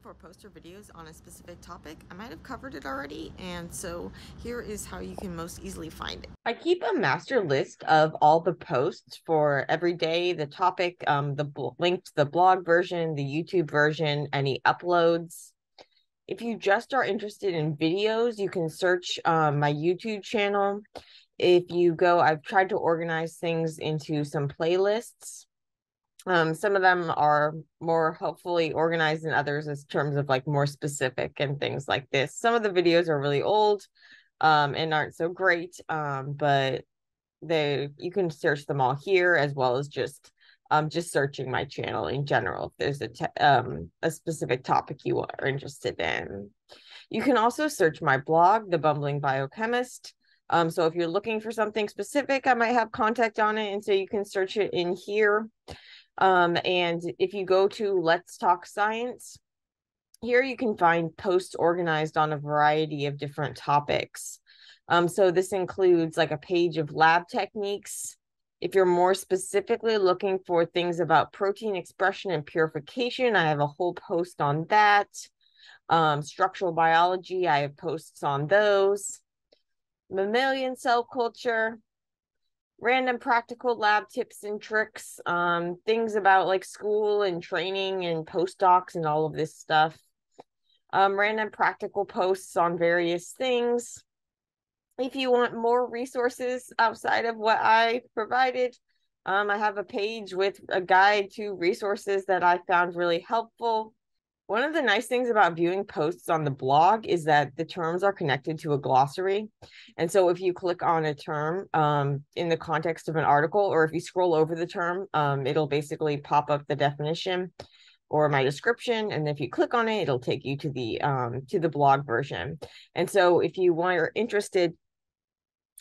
for poster videos on a specific topic, I might have covered it already, and so here is how you can most easily find it. I keep a master list of all the posts for every day, the topic, um, the bl- link to the blog version, the YouTube version, any uploads. If you just are interested in videos, you can search um, my YouTube channel. If you go, I've tried to organize things into some playlists um, some of them are more helpfully organized than others in terms of like more specific and things like this. Some of the videos are really old um, and aren't so great, um, but they you can search them all here as well as just um just searching my channel in general if there's a um a specific topic you are interested in. You can also search my blog, The Bumbling Biochemist. Um, so if you're looking for something specific, I might have contact on it, and so you can search it in here. Um, and if you go to Let's Talk Science, here you can find posts organized on a variety of different topics. Um, so this includes like a page of lab techniques. If you're more specifically looking for things about protein expression and purification, I have a whole post on that. Um, structural biology, I have posts on those. Mammalian cell culture, random practical lab tips and tricks, um, things about like school and training and postdocs and all of this stuff. Um, random practical posts on various things. If you want more resources outside of what I provided, um, I have a page with a guide to resources that I found really helpful. One of the nice things about viewing posts on the blog is that the terms are connected to a glossary. And so if you click on a term um, in the context of an article, or if you scroll over the term, um, it'll basically pop up the definition or my description. And if you click on it, it'll take you to the um, to the blog version. And so if you want are interested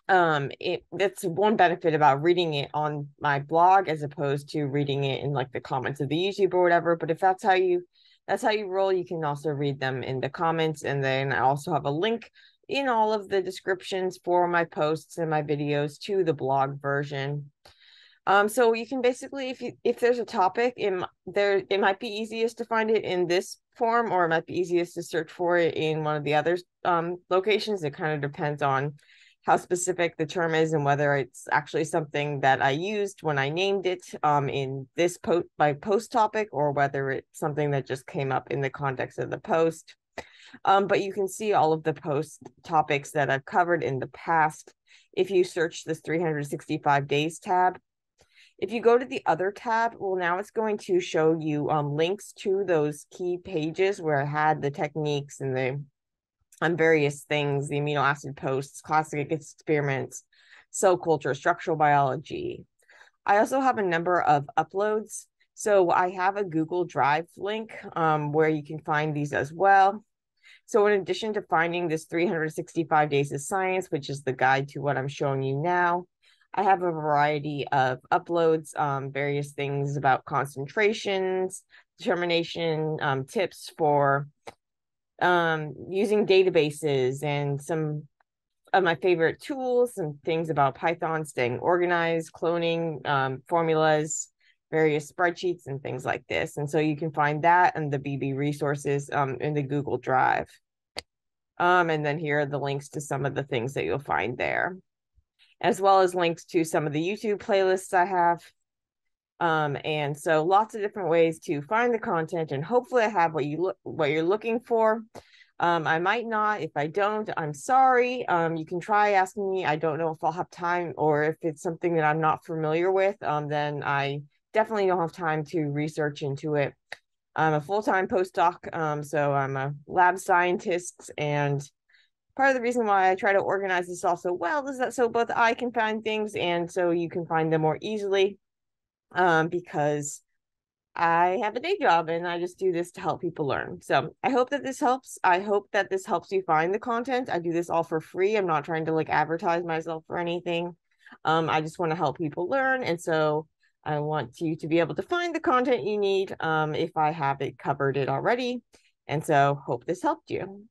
um it that's one benefit about reading it on my blog as opposed to reading it in like the comments of the youtube or whatever but if that's how you that's how you roll. You can also read them in the comments. And then I also have a link in all of the descriptions for my posts and my videos to the blog version. Um, so you can basically, if you, if there's a topic, in there it might be easiest to find it in this form, or it might be easiest to search for it in one of the other um, locations. It kind of depends on how specific the term is and whether it's actually something that I used when I named it um, in this post by post topic or whether it's something that just came up in the context of the post. Um, but you can see all of the post topics that I've covered in the past if you search this 365 days tab. If you go to the other tab, well, now it's going to show you um, links to those key pages where I had the techniques and the on various things the amino acid posts, classic experiments, cell culture, structural biology. I also have a number of uploads. So I have a Google Drive link um, where you can find these as well. So in addition to finding this 365 days of science, which is the guide to what I'm showing you now, I have a variety of uploads, um, various things about concentrations, determination, um, tips for um, using databases and some of my favorite tools and things about Python, staying organized, cloning, um, formulas, various spreadsheets and things like this. And so you can find that and the BB resources um, in the Google Drive. Um, and then here are the links to some of the things that you'll find there, as well as links to some of the YouTube playlists I have um, and so lots of different ways to find the content and hopefully I have what you look what you're looking for. Um, I might not. If I don't, I'm sorry. Um, you can try asking me. I don't know if I'll have time or if it's something that I'm not familiar with. Um, then I definitely don't have time to research into it. I'm a full-time postdoc, um, so I'm a lab scientist, and part of the reason why I try to organize this also well is that so both I can find things and so you can find them more easily um, because I have a day job and I just do this to help people learn. So I hope that this helps. I hope that this helps you find the content. I do this all for free. I'm not trying to like advertise myself or anything. Um, I just want to help people learn. And so I want you to be able to find the content you need um, if I have it covered it already. And so hope this helped you.